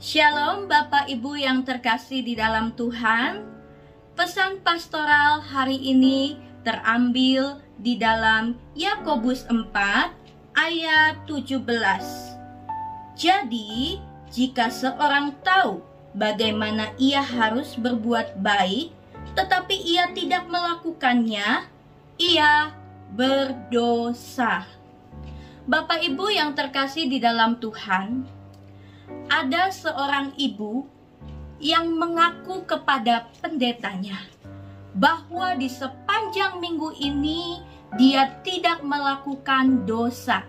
Shalom Bapak Ibu yang terkasih di dalam Tuhan. Pesan pastoral hari ini terambil di dalam Yakobus 4 ayat 17. Jadi, jika seorang tahu bagaimana ia harus berbuat baik, tetapi ia tidak melakukannya, ia berdosa. Bapak Ibu yang terkasih di dalam Tuhan, ada seorang ibu yang mengaku kepada pendetanya bahwa di sepanjang minggu ini dia tidak melakukan dosa.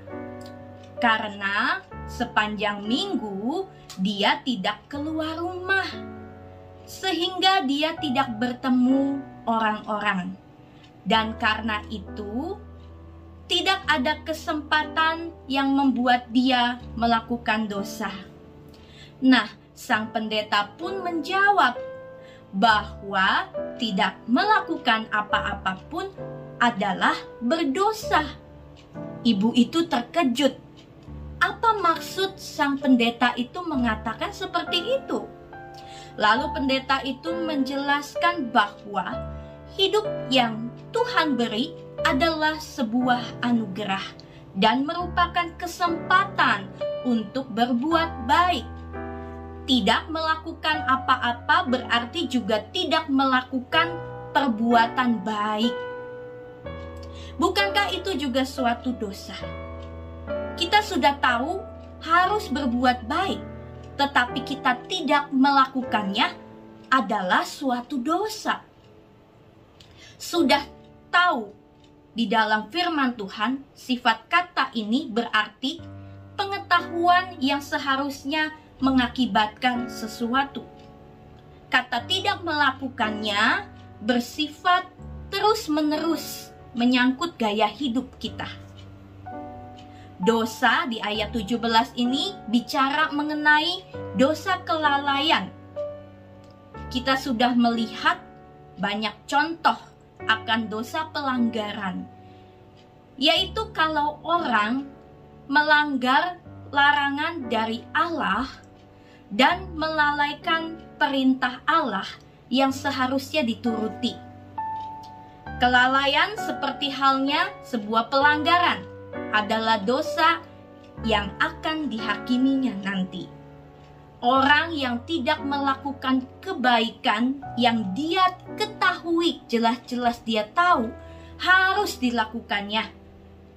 Karena sepanjang minggu dia tidak keluar rumah. Sehingga dia tidak bertemu orang-orang. Dan karena itu tidak ada kesempatan yang membuat dia melakukan dosa. Nah, sang pendeta pun menjawab bahwa tidak melakukan apa-apa pun adalah berdosa. Ibu itu terkejut. Apa maksud sang pendeta itu mengatakan seperti itu? Lalu pendeta itu menjelaskan bahwa hidup yang Tuhan beri adalah sebuah anugerah dan merupakan kesempatan untuk berbuat baik tidak melakukan apa-apa berarti juga tidak melakukan perbuatan baik. Bukankah itu juga suatu dosa? Kita sudah tahu harus berbuat baik, tetapi kita tidak melakukannya adalah suatu dosa. Sudah tahu di dalam firman Tuhan, sifat kata ini berarti pengetahuan yang seharusnya mengakibatkan sesuatu. Kata tidak melakukannya bersifat terus-menerus menyangkut gaya hidup kita. Dosa di ayat 17 ini bicara mengenai dosa kelalaian. Kita sudah melihat banyak contoh akan dosa pelanggaran. Yaitu kalau orang melanggar larangan dari Allah dan melalaikan perintah Allah yang seharusnya dituruti. Kelalaian seperti halnya sebuah pelanggaran adalah dosa yang akan dihakiminya nanti. Orang yang tidak melakukan kebaikan yang dia ketahui jelas-jelas dia tahu harus dilakukannya.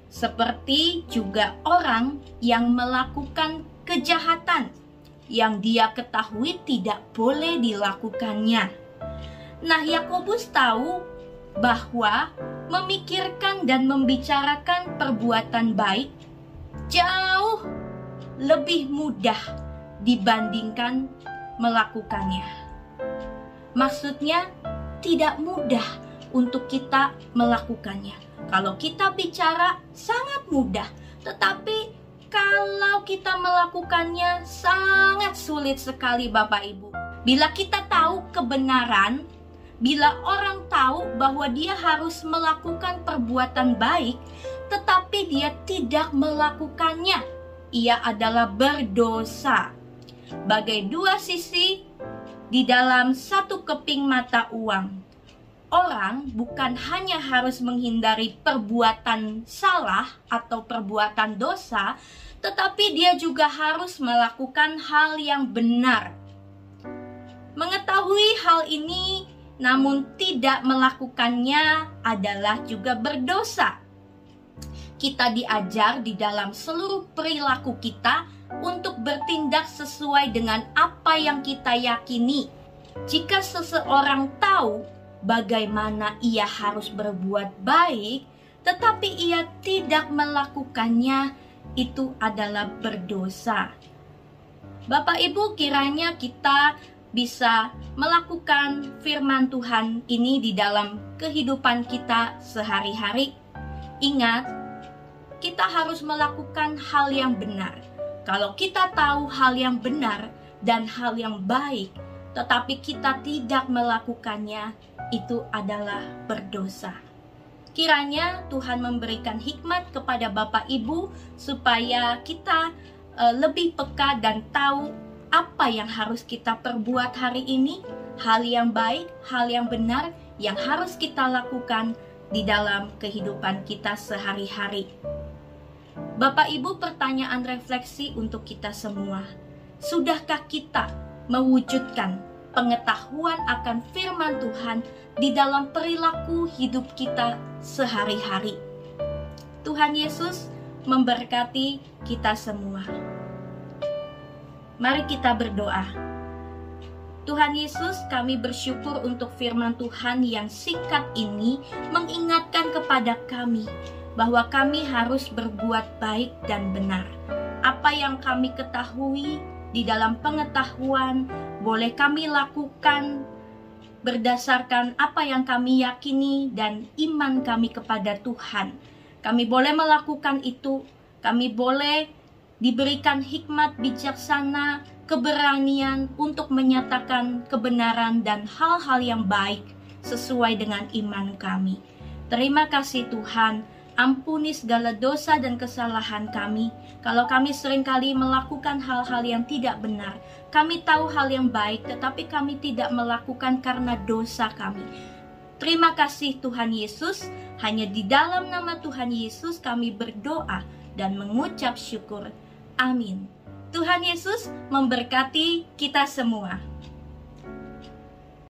Seperti juga orang yang melakukan kejahatan yang dia ketahui tidak boleh dilakukannya. Nah, Yakobus tahu bahwa memikirkan dan membicarakan perbuatan baik jauh lebih mudah dibandingkan melakukannya. Maksudnya, tidak mudah untuk kita melakukannya. Kalau kita bicara, sangat mudah, tetapi kalau kita melakukannya sangat sulit sekali Bapak Ibu. Bila kita tahu kebenaran, bila orang tahu bahwa dia harus melakukan perbuatan baik, tetapi dia tidak melakukannya, ia adalah berdosa. Bagai dua sisi di dalam satu keping mata uang orang bukan hanya harus menghindari perbuatan salah atau perbuatan dosa, tetapi dia juga harus melakukan hal yang benar. Mengetahui hal ini, namun tidak melakukannya adalah juga berdosa. Kita diajar di dalam seluruh perilaku kita untuk bertindak sesuai dengan apa yang kita yakini. Jika seseorang tahu bagaimana ia harus berbuat baik, tetapi ia tidak melakukannya, itu adalah berdosa. Bapak Ibu, kiranya kita bisa melakukan firman Tuhan ini di dalam kehidupan kita sehari-hari. Ingat, kita harus melakukan hal yang benar. Kalau kita tahu hal yang benar dan hal yang baik, tetapi kita tidak melakukannya, itu adalah berdosa. Kiranya Tuhan memberikan hikmat kepada Bapak Ibu supaya kita uh, lebih peka dan tahu apa yang harus kita perbuat hari ini, hal yang baik, hal yang benar yang harus kita lakukan di dalam kehidupan kita sehari-hari. Bapak Ibu, pertanyaan refleksi untuk kita semua. Sudahkah kita mewujudkan pengetahuan akan firman Tuhan di dalam perilaku hidup kita sehari-hari? Tuhan Yesus memberkati kita semua. Mari kita berdoa. Tuhan Yesus, kami bersyukur untuk firman Tuhan yang singkat ini mengingatkan kepada kami bahwa kami harus berbuat baik dan benar. Apa yang kami ketahui di dalam pengetahuan boleh kami lakukan berdasarkan apa yang kami yakini dan iman kami kepada Tuhan. Kami boleh melakukan itu, kami boleh diberikan hikmat bijaksana, keberanian untuk menyatakan kebenaran dan hal-hal yang baik sesuai dengan iman kami. Terima kasih Tuhan, ampuni segala dosa dan kesalahan kami. Kalau kami sering kali melakukan hal-hal yang tidak benar, kami tahu hal yang baik, tetapi kami tidak melakukan karena dosa kami. Terima kasih Tuhan Yesus, hanya di dalam nama Tuhan Yesus kami berdoa dan mengucap syukur. Amin. Tuhan Yesus memberkati kita semua.